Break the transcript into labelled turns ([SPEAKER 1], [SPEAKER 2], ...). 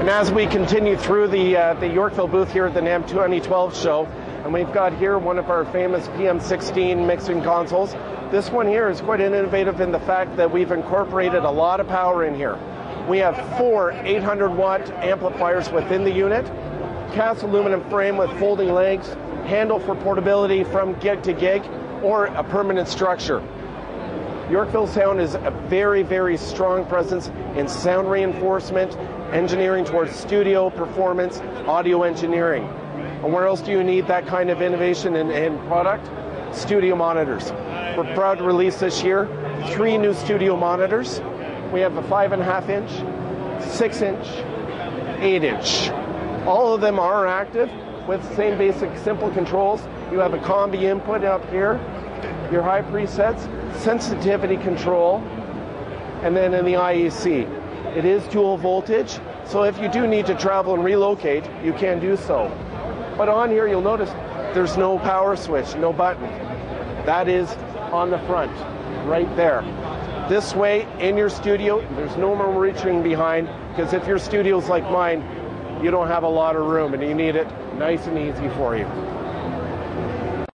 [SPEAKER 1] And as we continue through the, uh, the Yorkville booth here at the NAMM 2012 show, and we've got here one of our famous PM16 mixing consoles. This one here is quite innovative in the fact that we've incorporated a lot of power in here. We have four 800 watt amplifiers within the unit, cast aluminum frame with folding legs, handle for portability from gig to gig, or a permanent structure. Yorkville Sound is a very, very strong presence in sound reinforcement, engineering towards studio performance, audio engineering. And where else do you need that kind of innovation and, and product? Studio monitors. We're proud to release this year three new studio monitors. We have a five and a half inch, six inch, eight inch. All of them are active with the same basic simple controls. You have a combi input up here, your high presets, sensitivity control, and then in the IEC. It is dual voltage, so if you do need to travel and relocate, you can do so. But on here, you'll notice there's no power switch, no button. That is on the front, right there. This way, in your studio, there's no more reaching behind, because if your studio's like mine, you don't have a lot of room and you need it nice and easy for you.